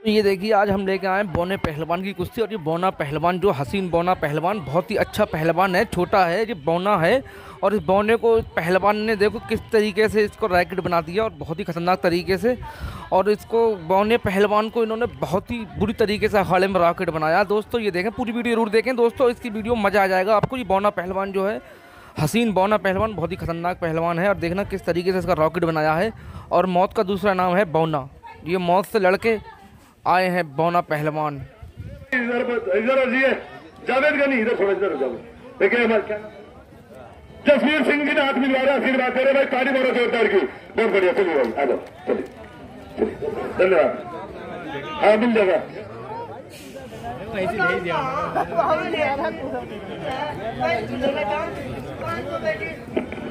ये देखिए, आज हम लेके आए बोने पहलवान की कुश्ती। और ये बोना पहलवान जो हसीन बोना पहलवान, बहुत ही अच्छा पहलवान है, छोटा है, ये बोना है। और इस बोने को पहलवान ने देखो किस तरीके से इसको रैकेट बना दिया और बहुत ही खतरनाक तरीके से। और इसको बोने पहलवान को इन्होंने बहुत ही बुरी तरीके से अखाड़े में रॉकेट बनाया। दोस्तों, ये देखें, पूरी वीडियो ज़रूर देखें। दोस्तों, इसकी वीडियो मज़ा आ जाएगा आपको। ये बोना पहलवान जो है, हसीन बोना पहलवान, बहुत ही खतरनाक पहलवान है। और देखना किस तरीके से इसका रॉकेट बनाया है। और मौत का दूसरा नाम है बोना। ये मौत से लड़के आए हैं बोना पहलवान। इधर इधर जावेद गनी इधर थोड़ा इधर जाओ। देखिए हमारे क्या? जसवीर सिंह जी ने हाथ मिलवा रहे आशीर्वाद दे रहे भाई ताली मारो जोरदार की। बहुत बढ़िया चलिए भाई आ जाओ चलिए धन्यवाद। हाँ मिल जाएगा।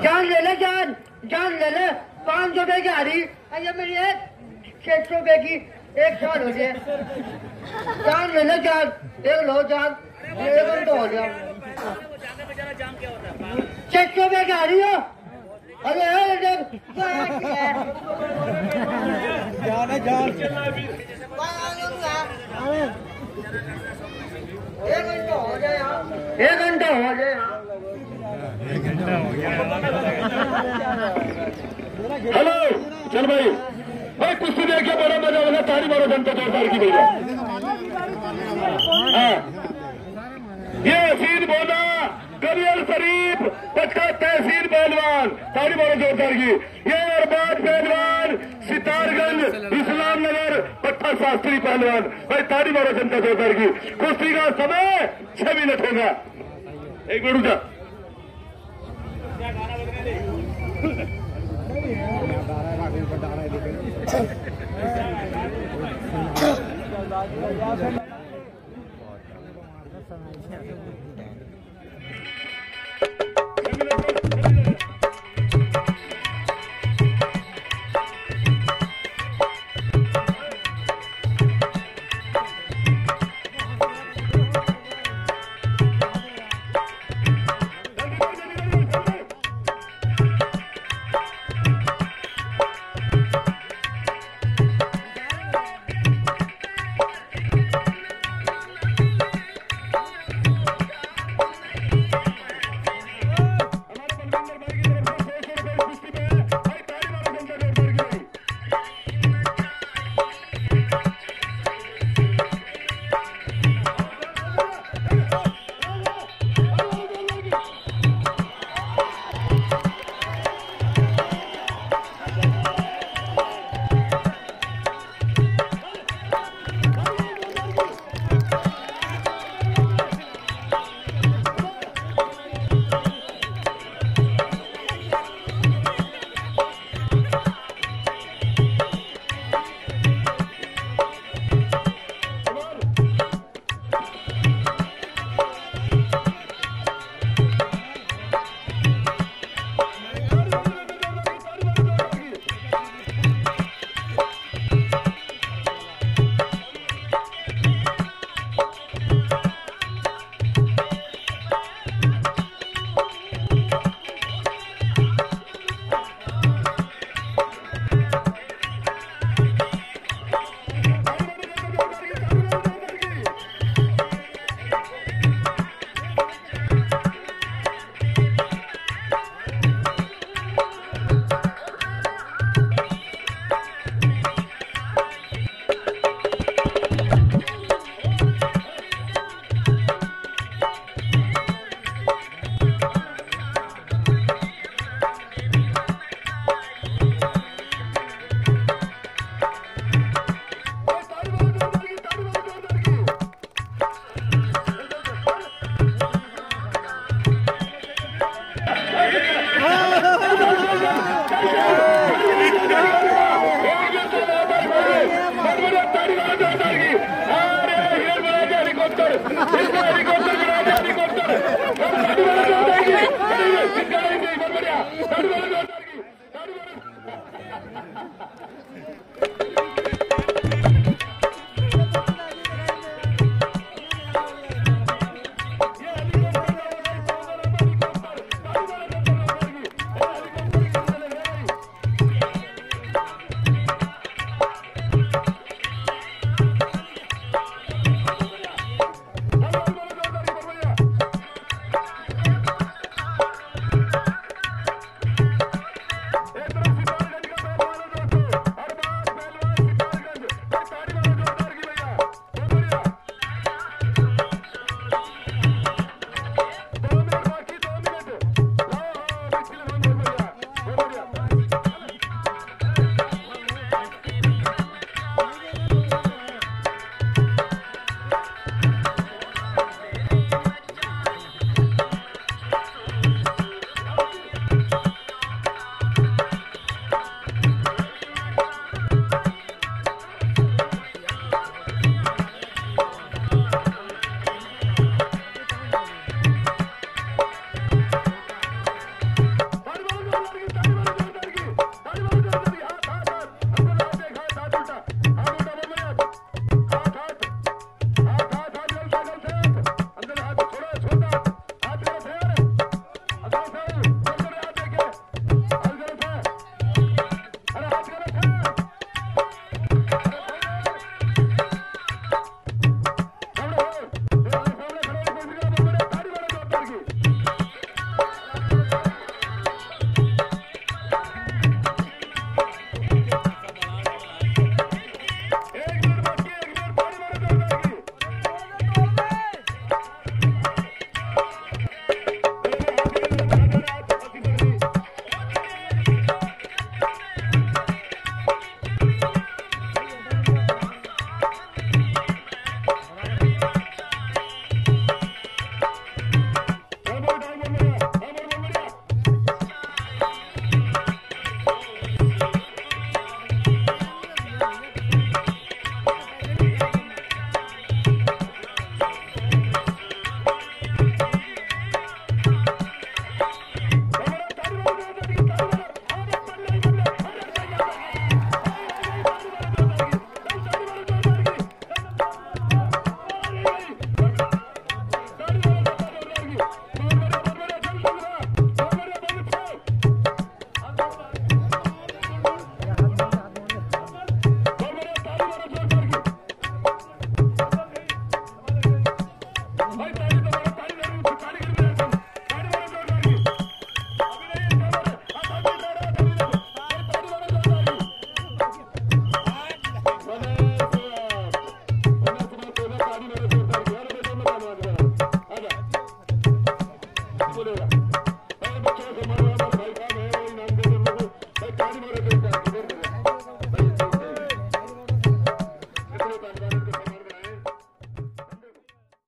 जान ले ले जान जान ले ले। पाँच सौ रुपए की आ रही अरे मेरी है छह सौ रुपए की एक साल हो गए जान ले ले जान एक लो जान एक घंटा हो गया छह सौ रुपए की रही हो अरे जान है जान एक घंटा हो गया एक घंटा हो गया। हेलो चल भाई। कुश्ती देखिए बड़ा मज़ा होगा ताली मारो जनता जोरदार की भैया हाँ। ये हसीन बोला करियल शरीफ पचका तहसील पहलवान ताली मारो जोरदार की। ये अरबाज पहलवान सितारगंज इस्लाम नगर पत्थर शास्त्री पहलवान। भाई ताली मारो जनता जोरदार की। कुश्ती का समय छह मिनट होगा। एक मिनट रुका समाई 行こう Bye-bye.